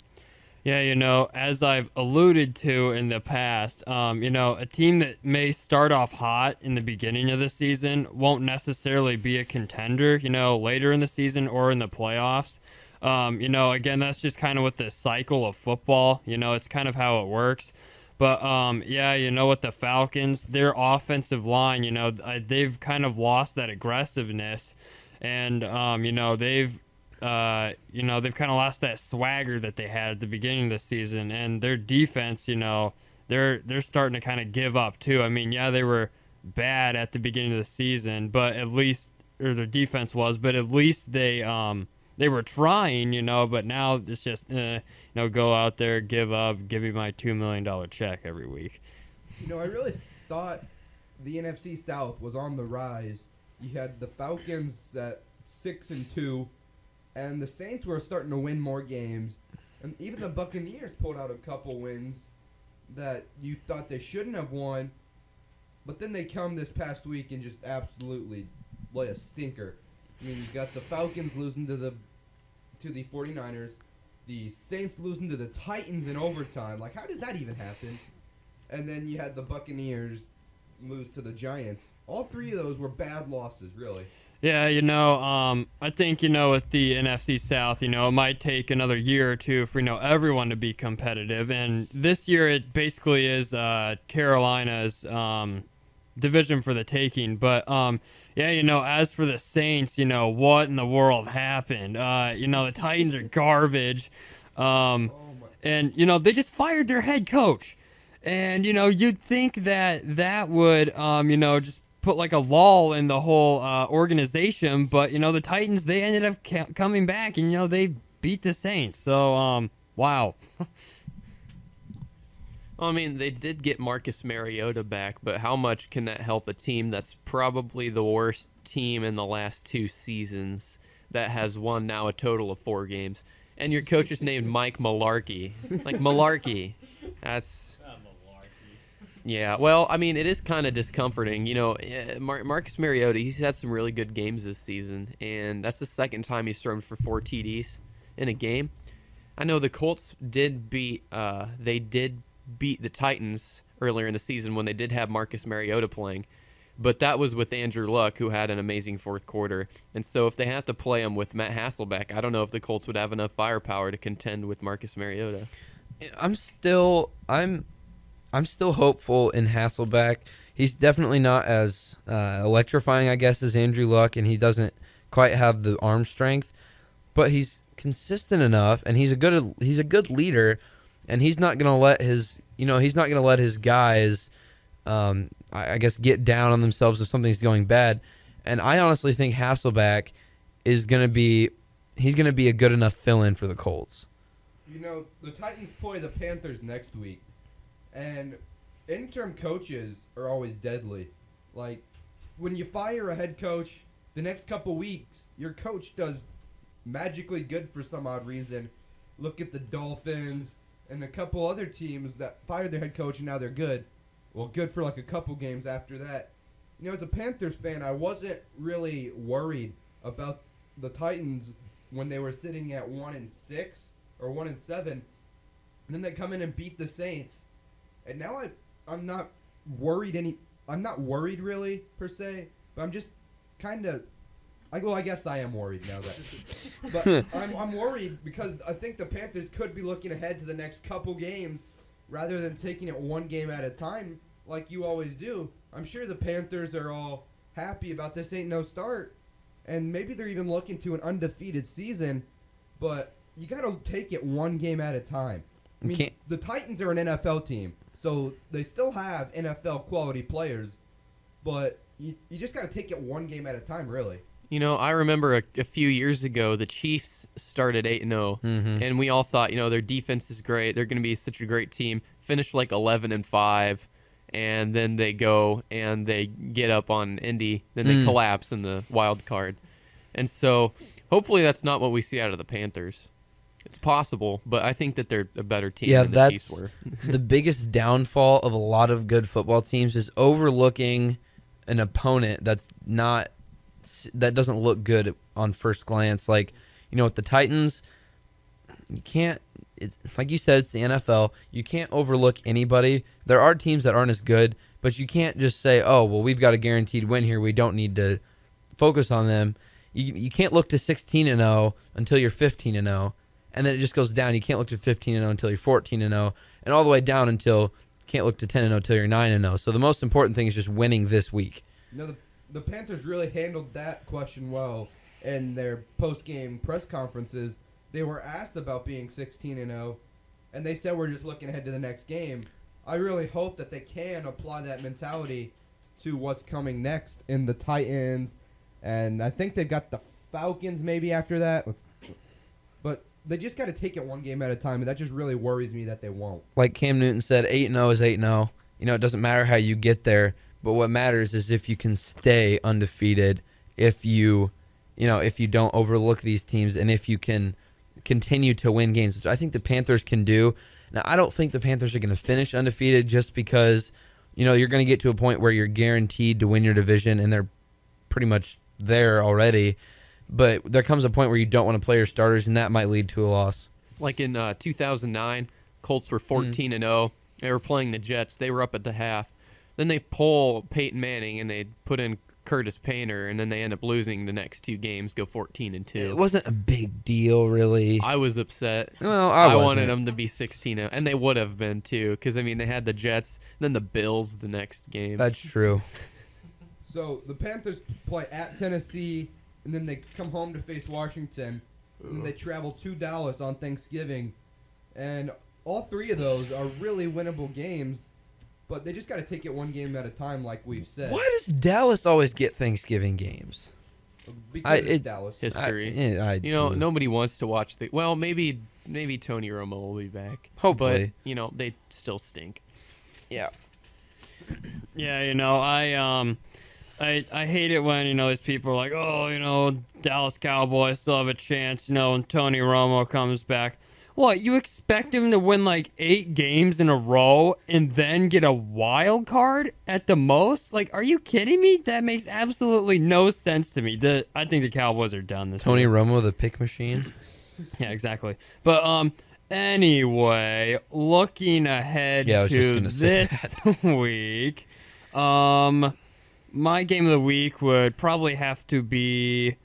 Yeah, you know, as I've alluded to in the past, um, you know, a team that may start off hot in the beginning of the season won't necessarily be a contender, you know, later in the season or in the playoffs. Um, you know, again, that's just kind of with the cycle of football. You know, it's kind of how it works. But um, yeah, you know, with the Falcons, their offensive line, you know, they've kind of lost that aggressiveness, and um, you know, they've uh, you know, they've kind of lost that swagger that they had at the beginning of the season, and their defense, you know, they're they're starting to kind of give up too. I mean, yeah, they were bad at the beginning of the season, but at least or their defense was, but at least they um they were trying, you know. But now it's just eh, you know, go out there, give up, give me my two million dollar check every week. You know, I really thought the NFC South was on the rise. You had the Falcons at six and two and the Saints were starting to win more games, and even the Buccaneers pulled out a couple wins that you thought they shouldn't have won, but then they come this past week and just absolutely lay a stinker. I mean, you got the Falcons losing to the to the 49ers, the Saints losing to the Titans in overtime. Like, how does that even happen? And then you had the Buccaneers lose to the Giants. All three of those were bad losses, really. Yeah, you know, um, I think you know with the NFC South, you know, it might take another year or two for you know everyone to be competitive, and this year it basically is uh, Carolina's um, division for the taking. But um, yeah, you know, as for the Saints, you know, what in the world happened? Uh, you know, the Titans are garbage, um, and you know they just fired their head coach. And you know, you'd think that that would, um, you know, just put like a lull in the whole uh, organization. But you know, the Titans they ended up ca- coming back, and you know they beat the Saints. So um, wow. well, I mean, they did get Marcus Mariota back, but how much can that help a team that's probably the worst team in the last two seasons that has won now a total of four games? And your coach is named Mike Mularkey. Like Mularkey. That's yeah, well, I mean, it is kind of discomforting. You know, eh, Mar- Marcus Mariota, he's had some really good games this season, and that's the second time he's thrown for four TDs in a game. I know the Colts did beat, uh, they did beat the Titans earlier in the season when they did have Marcus Mariota playing, but that was with Andrew Luck, who had an amazing fourth quarter. And so if they have to play him with Matt Hasselbeck, I don't know if the Colts would have enough firepower to contend with Marcus Mariota. I'm still, I'm I'm still hopeful in Hasselbeck. He's definitely not as uh, electrifying, I guess, as Andrew Luck, and he doesn't quite have the arm strength, but he's consistent enough, and he's a good he's a good leader, and he's not gonna let his you know he's not gonna let his guys, um, I, I guess, get down on themselves if something's going bad, and I honestly think Hasselbeck is gonna be he's gonna be a good enough fill in for the Colts. You know, the Titans play the Panthers next week. And interim coaches are always deadly. Like when you fire a head coach, the next couple weeks your coach does magically good for some odd reason. Look at the Dolphins and a couple other teams that fired their head coach and now they're good. Well, good for like a couple games after that. You know, as a Panthers fan, I wasn't really worried about the Titans when they were sitting at one and six or one and seven. And then they come in and beat the Saints and now I I'm not worried any. I'm not worried really per se, but I'm just kind of. I well, I guess I am worried now that, but I'm I'm worried because I think the Panthers could be looking ahead to the next couple games, rather than taking it one game at a time like you always do. I'm sure the Panthers are all happy about this ain't no start, and maybe they're even looking to an undefeated season, but you got to take it one game at a time. I mean, the Titans are an NFL team. So they still have NFL quality players, but you, you just got to take it one game at a time, really. You know, I remember a, a few years ago the Chiefs started 8 0, mm-hmm. and we all thought, you know, their defense is great. They're going to be such a great team. Finished like 11 and 5, and then they go and they get up on Indy. Then they mm. collapse in the wild card. And so hopefully that's not what we see out of the Panthers. It's possible, but I think that they're a better team. Yeah, that's the biggest downfall of a lot of good football teams is overlooking an opponent that's not that doesn't look good on first glance. Like you know, with the Titans, you can't. It's like you said, it's the NFL. You can't overlook anybody. There are teams that aren't as good, but you can't just say, "Oh, well, we've got a guaranteed win here. We don't need to focus on them." You you can't look to 16 and 0 until you're 15 and 0, and then it just goes down. You can't look to 15 and 0 until you're 14 and 0, and all the way down until can't look to 10 and 0 until you're 9 and 0. So the most important thing is just winning this week. You know, the, the Panthers really handled that question well in their post game press conferences. They were asked about being 16 and 0, and they said we're just looking ahead to the next game. I really hope that they can apply that mentality to what's coming next in the Titans, and I think they've got the Falcons maybe after that. Let's, they just got to take it one game at a time, and that just really worries me that they won't. Like Cam Newton said, 8 0 is 8 0. You know, it doesn't matter how you get there, but what matters is if you can stay undefeated, if you, you know, if you don't overlook these teams, and if you can continue to win games, which I think the Panthers can do. Now, I don't think the Panthers are going to finish undefeated just because, you know, you're going to get to a point where you're guaranteed to win your division, and they're pretty much there already. But there comes a point where you don't want to play your starters, and that might lead to a loss. Like in uh, 2009, Colts were 14 and 0. They were playing the Jets. They were up at the half. Then they pull Peyton Manning and they put in Curtis Painter, and then they end up losing the next two games, go 14 and 2. It wasn't a big deal, really. I was upset. well, I, I, wasn't. wanted them to be 16 and and they would have been too, because I mean they had the Jets, then the Bills the next game. That's true. So the Panthers play at Tennessee, and then they come home to face Washington, and they travel to Dallas on Thanksgiving, and all three of those are really winnable games, but they just got to take it one game at a time, like we've said. Why does Dallas always get Thanksgiving games? Because I- it's it- Dallas. His- I, History. I you know, do. nobody wants to watch the. Well, maybe maybe Tony Romo will be back. Hopefully. but you know they still stink. Yeah. Yeah, you know, I um I I hate it when, you know, these people are like, Oh, you know, Dallas Cowboys still have a chance, you know, when Tony Romo comes back. What, you expect him to win like eight games in a row and then get a wild card at the most? Like, are you kidding me? That makes absolutely no sense to me. The I think the Cowboys are done this Tony year. Romo, the pick machine. Yeah, exactly. But um anyway, looking ahead Yeah, I was just to this week, um my game of the week would probably have to be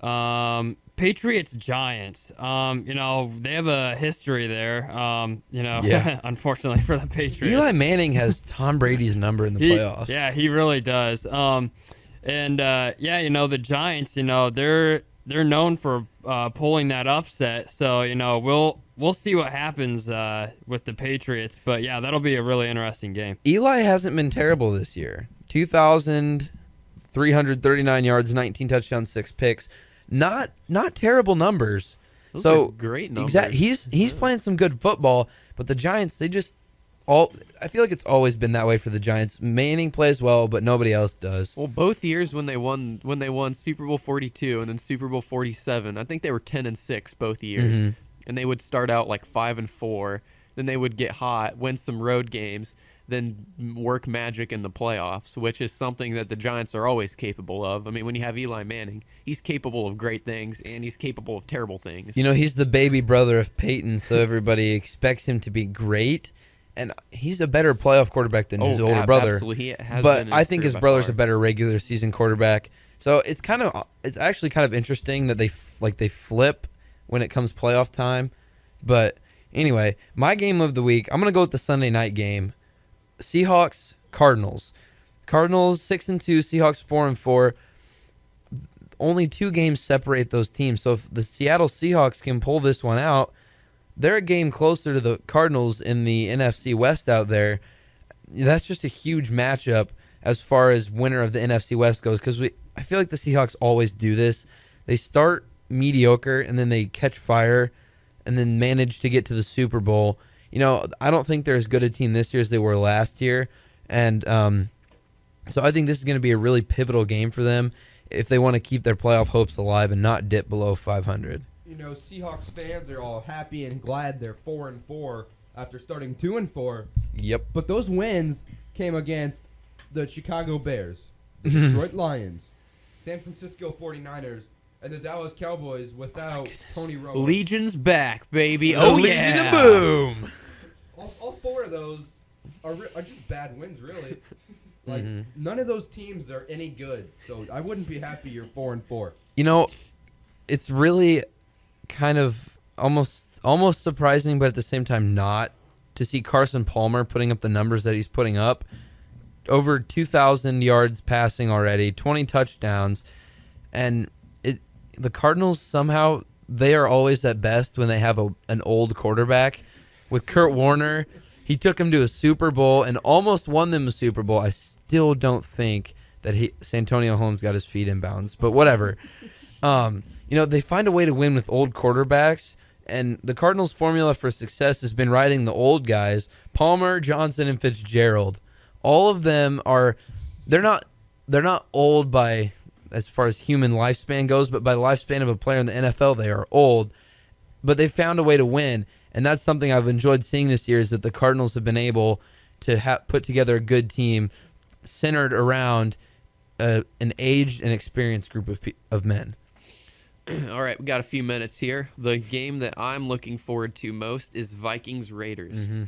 um Patriots Giants. Um, you know, they have a history there. Um, you know, Yeah. unfortunately for the Patriots. Eli Manning has Tom Brady's number in the He- playoffs. Yeah, he really does. Um, and uh, yeah, you know the Giants. You know they're they're known for uh, pulling that upset. So you know we'll we'll see what happens uh, with the Patriots. But yeah, that'll be a really interesting game. Eli hasn't been terrible this year. 2,339 yards, 19 touchdowns, six picks. Not not terrible numbers. Those so are great numbers. Exactly. He's he's Yeah. playing some good football, but the Giants they just all. I feel like it's always been that way for the Giants. Manning plays well, but nobody else does. Well, both years when they won when they won Super Bowl 42 and then Super Bowl 47, I think they were 10 and 6 both years. Mhm. And they would start out like 5 and 4, then they would get hot, win some road games, then work magic in the playoffs, which is something that the Giants are always capable of. I mean, when you have Eli Manning, he's capable of great things and he's capable of terrible things. You know, he's the baby brother of Peyton, so everybody expects him to be great. And he's a better playoff quarterback than his Oh, older ab- brother. Absolutely. He has but I think his brother's a better regular season quarterback. So it's kind of it's actually kind of interesting that they f- like they flip when it comes playoff time. But anyway, my game of the week, I'm gonna go with the Sunday night game, Seahawks Cardinals. Cardinals six and two, Seahawks four and four. Only two games separate those teams. So if the Seattle Seahawks can pull this one out, they're a game closer to the Cardinals in the NFC West out there. That's just a huge matchup as far as winner of the NFC West goes because we I feel like the Seahawks always do this. They start mediocre and then they catch fire and then manage to get to the Super Bowl. You know, I don't think they're as good a team this year as they were last year, and um, so I think this is going to be a really pivotal game for them if they want to keep their playoff hopes alive and not dip below 500. You know, Seahawks fans are all happy and glad they're four and four after starting two and four. Yep. But those wins came against the Chicago Bears, the Detroit Lions, San Francisco 49ers, and the Dallas Cowboys without Tony Romo. Legion's back, baby. The Oh Legion yeah. of Boom. all, all four of those are, re- are just bad wins, really. Like Mhm. none of those teams are any good, so I wouldn't be happy you're four and four. You know, it's really kind of almost almost surprising, but at the same time not to see Carson Palmer putting up the numbers that he's putting up. Over 2,000 yards passing already, 20 touchdowns, and it the Cardinals somehow they are always at best when they have a, an old quarterback. With Kurt Warner, he took him to a Super Bowl and almost won them a Super Bowl. I still don't think that he Santonio Holmes got his feet in bounds, but whatever. Um, you know, they find a way to win with old quarterbacks, and the Cardinals' formula for success has been riding the old guys: Palmer, Johnson, and Fitzgerald. All of them are they're not they're not old by as far as human lifespan goes, but by the lifespan of a player in the NFL, they are old. But they found a way to win, and that's something I've enjoyed seeing this year is that the Cardinals have been able to ha- put together a good team centered around a, an aged and experienced group of pe- of men. All right, we got a few minutes here. The game that I'm looking forward to most is Vikings Raiders. Mm-hmm.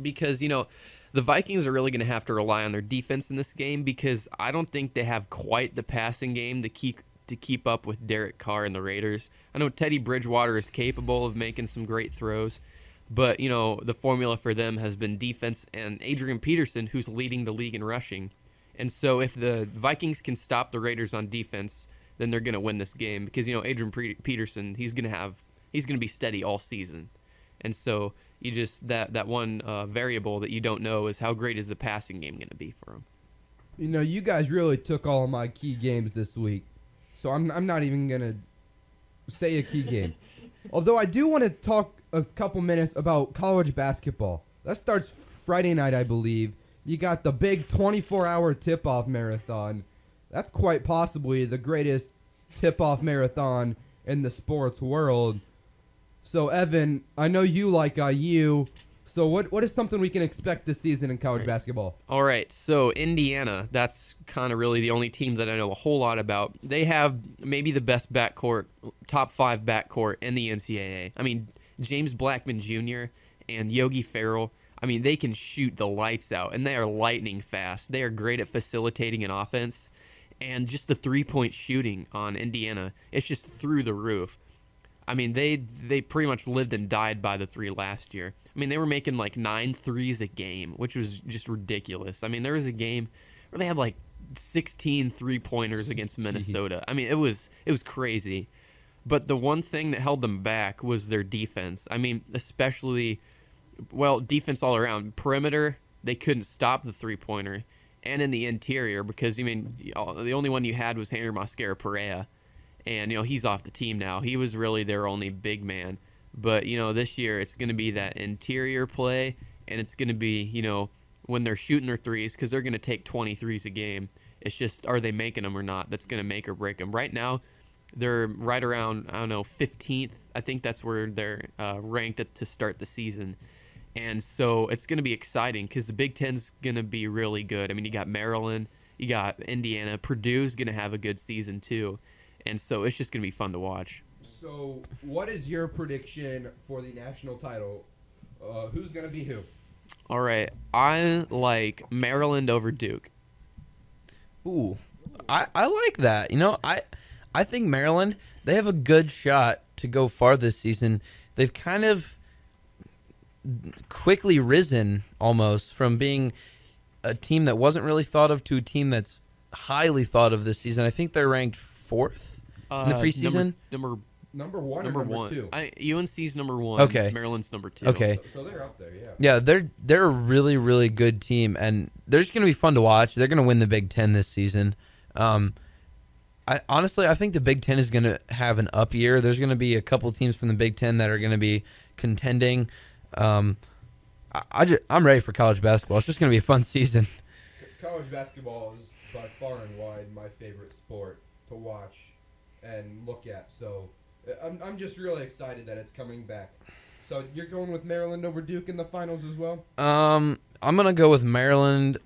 Because, you know, the Vikings are really going to have to rely on their defense in this game because I don't think they have quite the passing game to keep to keep up with Derek Carr and the Raiders. I know Teddy Bridgewater is capable of making some great throws, but you know, the formula for them has been defense and Adrian Peterson who's leading the league in rushing. And so if the Vikings can stop the Raiders on defense, then they're going to win this game because you know Adrian Peterson, he's going to have he's going to be steady all season. And so you just that that one uh, variable that you don't know is how great is the passing game going to be for him. You know, you guys really took all of my key games this week, so I'm I'm not even gonna say a key game. Although I do want to talk a couple minutes about college basketball. That starts Friday night, I believe. You got the big 24-hour tip-off marathon. That's quite possibly the greatest tip-off marathon in the sports world. So Evan, I know you like IU. So what what is something we can expect this season in college basketball? All right, so Indiana, that's kind of really the only team that I know a whole lot about. They have maybe the best backcourt, top five backcourt in the NCAA. I mean, James Blackmon Jr. and Yogi Ferrell. I mean, they can shoot the lights out, and they are lightning fast. They are great at facilitating an offense, and just the three point shooting on Indiana, it's just through the roof. I mean, they they pretty much lived and died by the three last year. I mean, they were making like nine threes a game, which was just ridiculous. I mean, there was a game where they had like 16 three pointers against Minnesota. I mean, it was it was crazy. But the one thing that held them back was their defense. I mean, especially well, defense all around. Perimeter, they couldn't stop the three pointer, and in the interior because you mean the only one you had was Hanner Mosquera Perea, and you know he's off the team now. He was really their only big man. But you know this year it's going to be that interior play, and it's going to be you know when they're shooting their threes because they're going to take 20 threes a game. It's just are they making them or not? That's going to make or break them. Right now, they're right around I don't know 15th. I think that's where they're uh, ranked to start the season. And so it's going to be exciting because the Big Ten's going to be really good. I mean, you got Maryland, you got Indiana, Purdue's going to have a good season too, and so it's just going to be fun to watch. So, what is your prediction for the national title? Uh, who's gonna be who? All right, I like Maryland over Duke. Ooh, I, I like that. You know, I I think Maryland they have a good shot to go far this season. They've kind of quickly risen almost from being a team that wasn't really thought of to a team that's highly thought of this season. I think they're ranked fourth in the Uh, preseason. number number, Number one number or number one. two? I, UNC's number one. Okay. Maryland's number two. Okay. So, so they're up there, yeah. Yeah, they're they're a really really good team, and they're just going to be fun to watch. They're going to win the Big Ten this season. Um, I honestly I think the Big Ten is going to have an up year. There's going to be a couple teams from the Big Ten that are going to be contending. Um, I, I just, I'm ready for college basketball. It's just going to be a fun season. College basketball is by far and wide my favorite sport to watch and look at. So, uh, I'm I'm just really excited that it's coming back. So you're going with Maryland over Duke in the finals as well? Um, I'm gonna go with Maryland.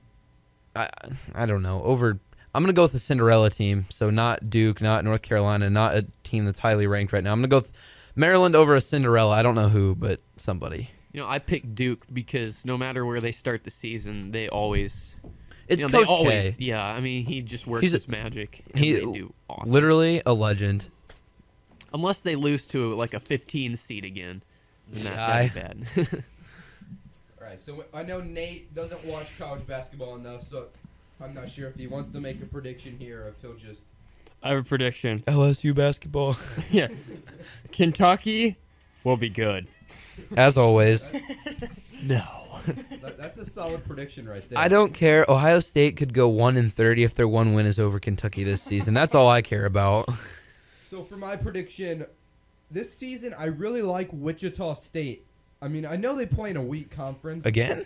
I I don't know over. I'm gonna go with the Cinderella team. So not Duke, not North Carolina, not a team that's highly ranked right now. I'm gonna go with Maryland over a Cinderella. I don't know who, but somebody. You know, I picked Duke because no matter where they start the season, they always. It's you know, Coach always, K. Yeah, I mean, he just works He's his magic. And he- they do awesome. Literally a legend. Unless they lose to like a 15 seed again. Then that, I- that'd be bad. All right, so I know Nate doesn't watch college basketball enough, so I'm not sure if he wants to make a prediction here or if he'll just. I have a prediction. LSU basketball. yeah, Kentucky will be good. As always. no. That, that's a solid prediction right there. I don't care. Ohio State could go one and thirty if their one win is over Kentucky this season. That's all I care about. So for my prediction, this season I really like Wichita State. I mean, I know they play in a weak conference. Again?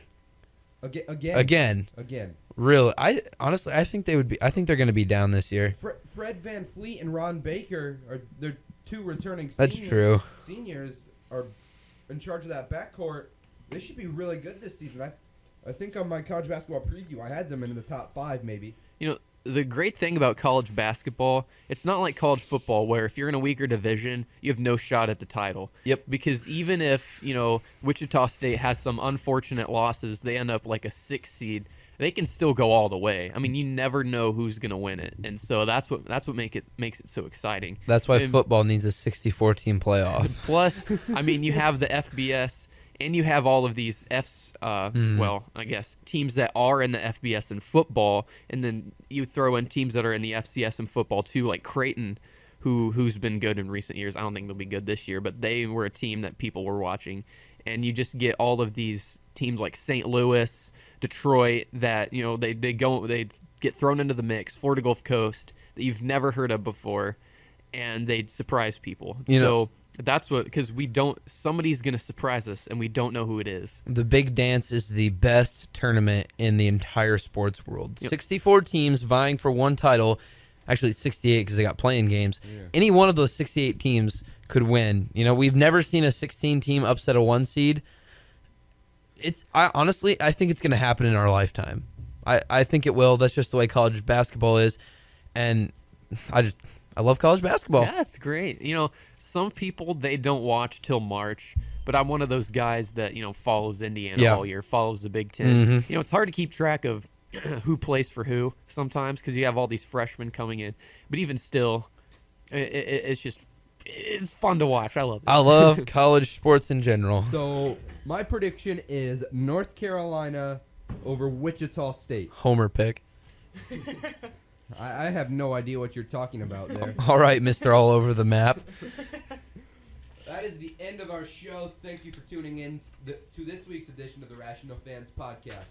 Again. Again. Again. Again. Really? I honestly I think they would be I think they're gonna be down this year. Fre- Fred VanVleet and Ron Baker are they're two returning. Seniors, That's true. Seniors are in charge of that backcourt. They should be really good this season. I, I think on my college basketball preview, I had them in the top five, maybe. You know, the great thing about college basketball, it's not like college football where if you're in a weaker division, you have no shot at the title. Yep. Because even if, you know, Wichita State has some unfortunate losses, they end up like a six seed, they can still go all the way. I mean, you never know who's going to win it. And so that's what that's what make it makes it so exciting. That's why And- football needs a sixty four team playoff. Plus, I mean, you have the FBS and you have all of these Fs. Uh, Mhm. Well, I guess teams that are in the FBS in football, and then you throw in teams that are in the FCS in football too, like Creighton, who who's been good in recent years. I don't think they'll be good this year, but they were a team that people were watching, and you just get all of these teams like St. Louis, Detroit, that you know they they go they get thrown into the mix. Florida Gulf Coast that you've never heard of before, and they surprise people. You so. know- That's what because we don't. Somebody's gonna surprise us, and we don't know who it is. The Big Dance is the best tournament in the entire sports world. Yep. 64 teams vying for one title. Actually, 68 because they got playing games. Yeah. Any one of those 68 teams could win. You know, we've never seen a 16 team upset a one seed. It's I honestly I think it's going to happen in our lifetime. I I think it will. That's just the way college basketball is, and I just I love college basketball. Yeah, it's great. You know, some people they don't watch till March, but I'm one of those guys that you know follows Indiana Yeah. all year, follows the Big 10 Mhm. You know, it's hard to keep track of who plays for who sometimes because you have all these freshmen coming in. But even still, i i it's just it's fun to watch. I love it. I love college sports in general. So my prediction is North Carolina over Wichita State. Homer pick. I, I have no idea what you're talking about there. All right, Mister All Over the Map. That is the end of our show. Thank you for tuning in to, to this week's edition of the Rational Fanz Podcast.